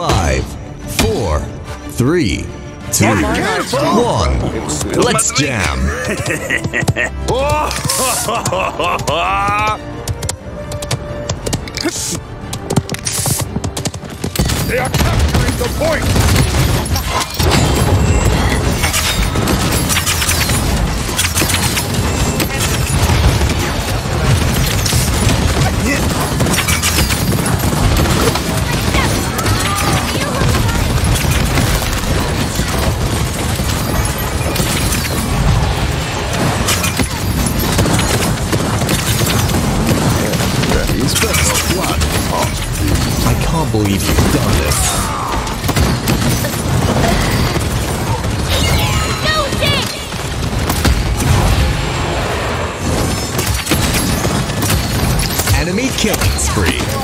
Five, four, three, two, one. Let's jam. they are capturing the point! believe you've done this. Enemy killing spree.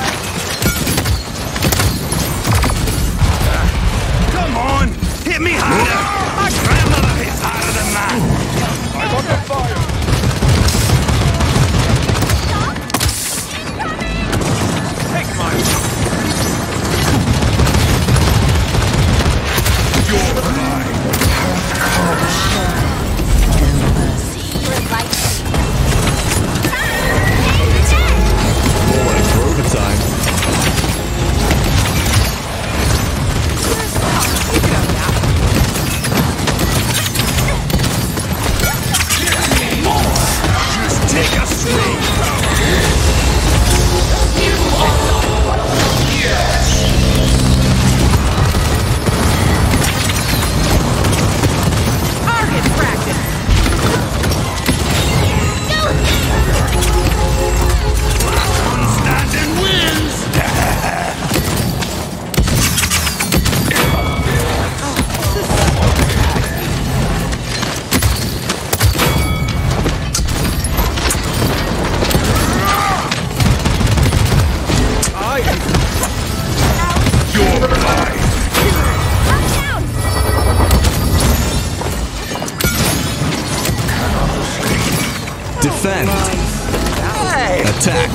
Defend. Hey, Attack.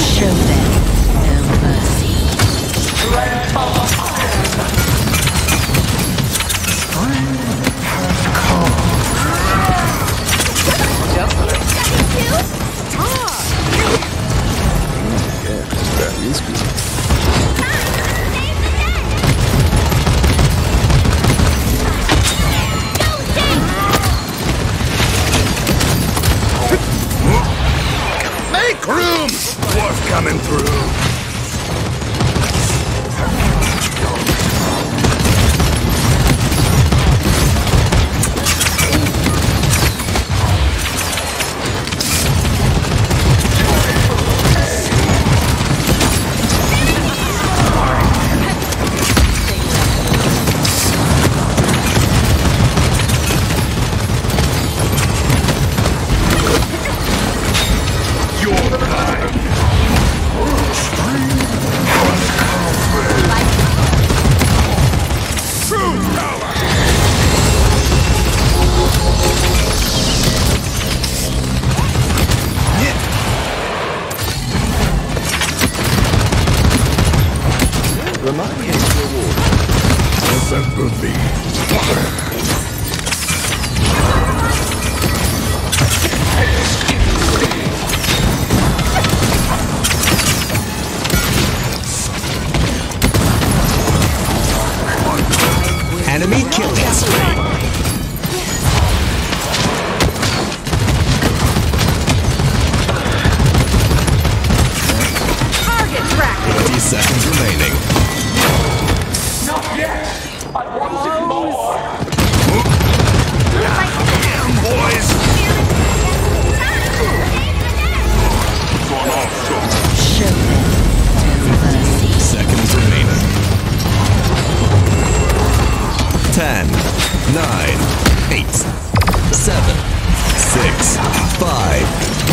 Show them no mercy. That is good. Enemy kill.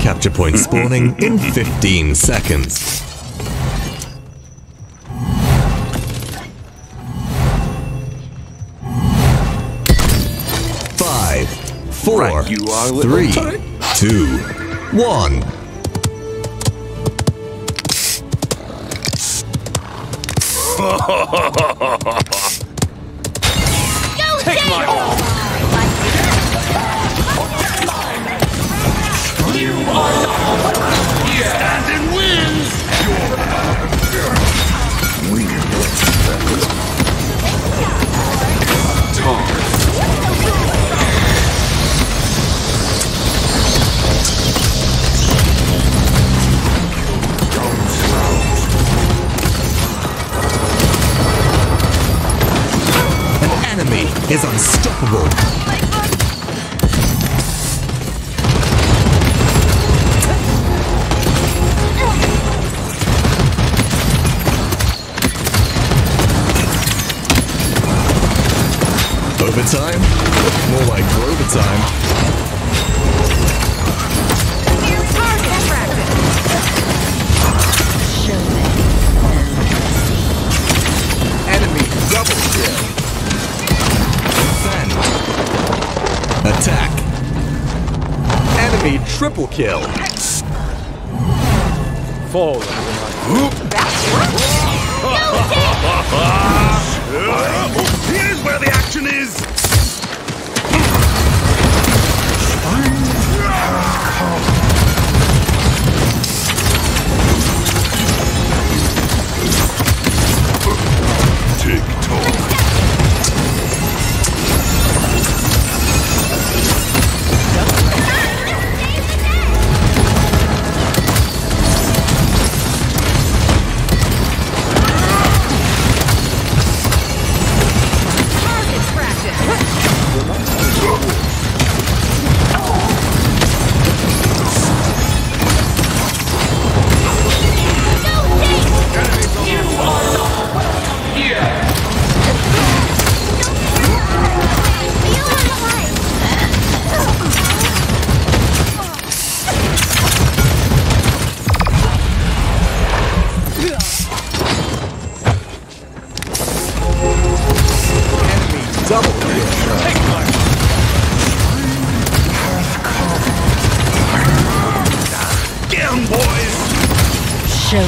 Capture point spawning in 15 seconds. Five, four, Right, you are little three, two, one. Take my arm. Standing wins. An enemy is unstoppable. Kill. Fall. Here's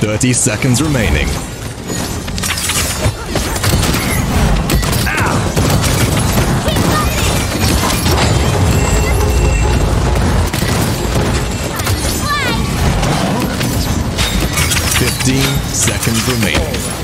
Thirty seconds remaining. Fifteen seconds remaining.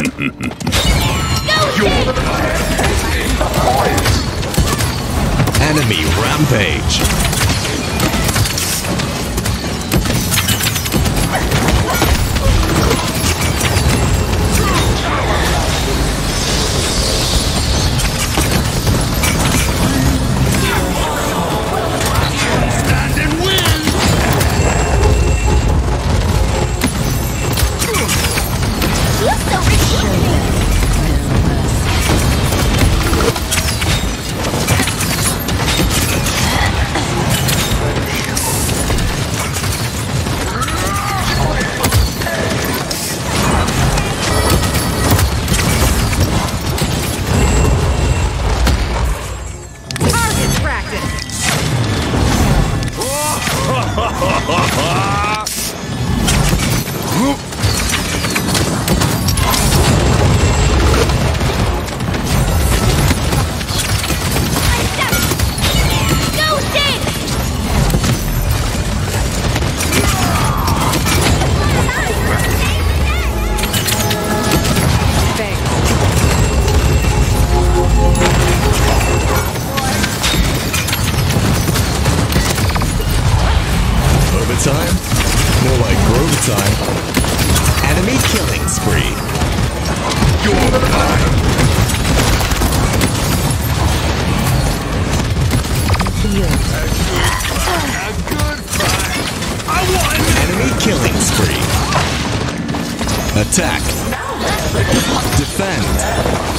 Enemy rampage. Overtime? More like Grover time. Enemy killing spree. I won! Enemy killing spree. Attack. Defend.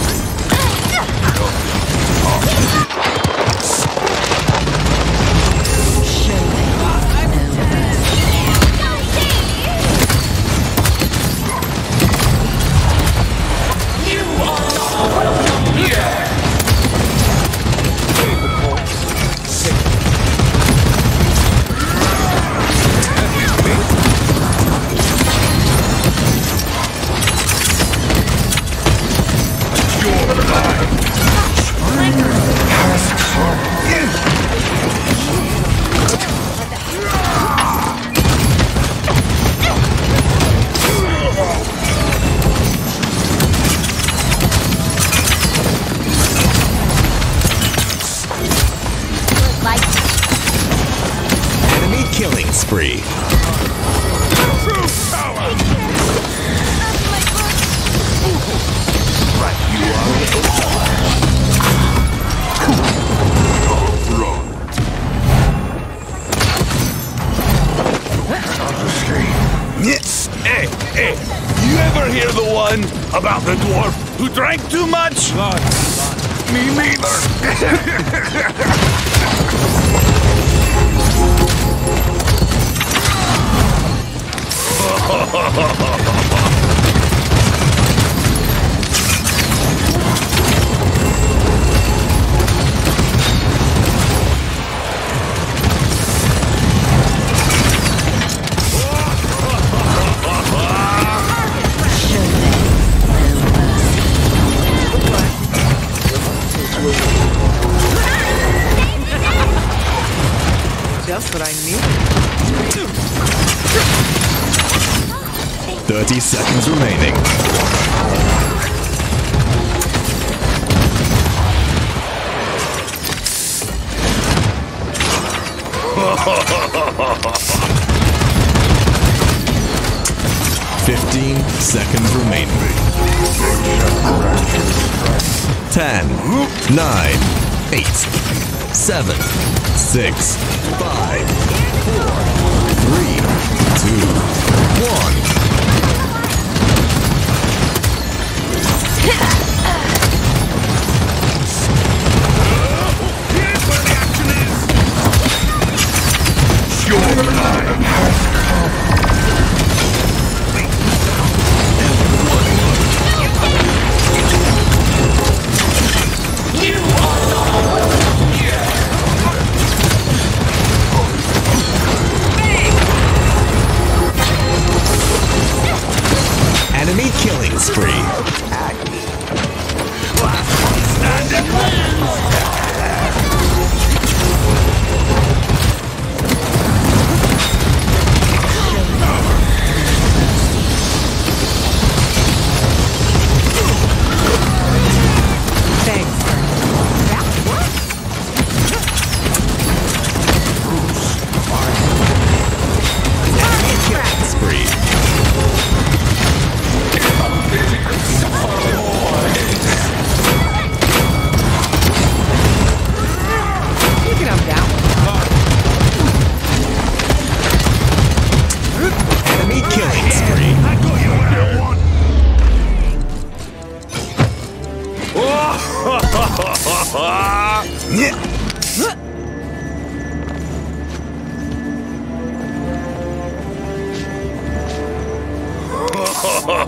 Spree. True power! Yes. Hey, hey, you ever hear the one about the dwarf who drank too much? Me neither. Ha ha ha ha ha! Seconds remaining. Fifteen seconds remaining. Ten, nine, eight, seven, six, five, four, three, two, one. Here's where the action is. Enemy killing spree.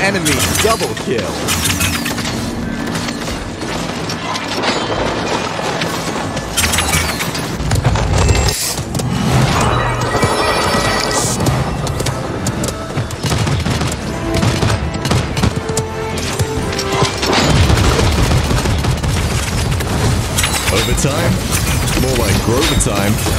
Enemy double kill. Overtime? More like Grover time.